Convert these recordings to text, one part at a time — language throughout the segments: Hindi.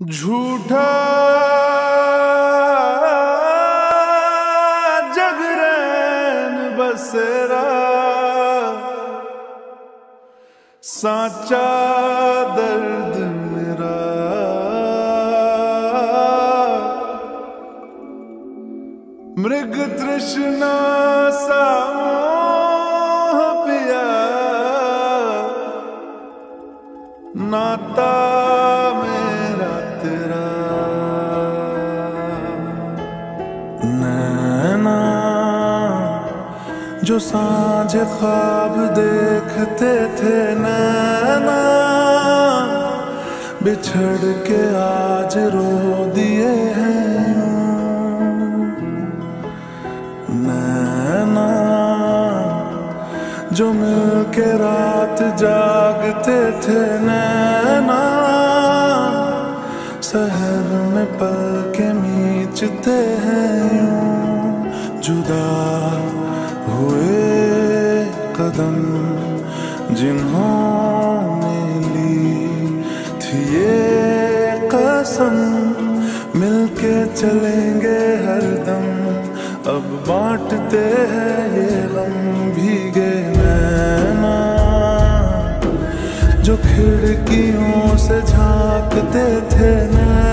झूठा जगरैन बसेरा साचा दर्द मेरा। मृग तृष्णा सा पिया नाता मेरा तेरा। नैना, जो साँझ ख्वाब देखते थे, नैना, बिछड़ के आज रो दिए हैं। नैना, जो मिल के रात जागते थे, नैना शहर में पल के मीचते हैं यूँ। जुदा हुए कदम जिन्होंने ली थी ये कसम, मिलके चलेंगे हरदम अब बांटते हैं ये गम भीगे खिड़कियों से झांकते थे नैना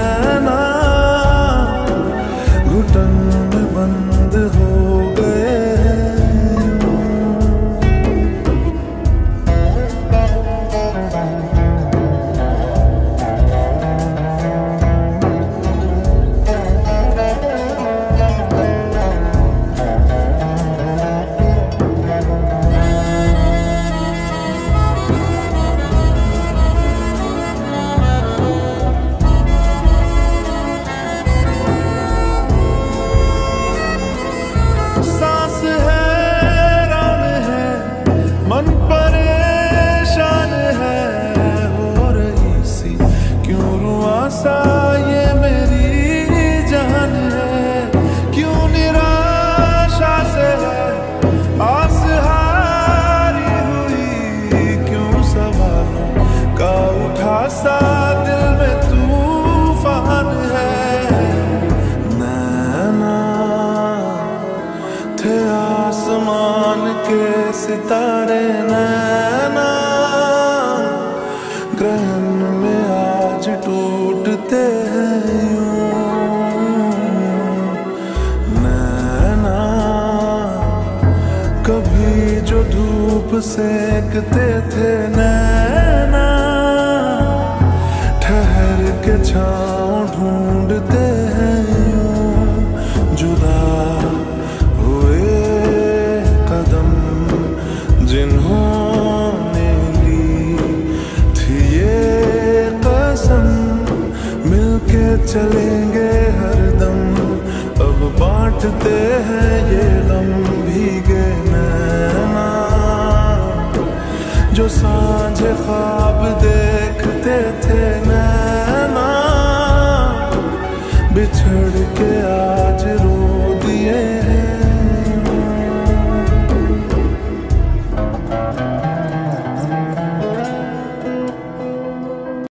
के सितारे नैना ग्रहण में आज टूटते हैं नैना, कभी जो धूप सेकते थे नैना, ठहर के छाँव ढूंढते जिन्होंने ली थी ये कसम, मिलके चलेंगे हरदम अब बांटते हैं ये दम भीगे नैना। जो साँझ ख्वाब देखते थे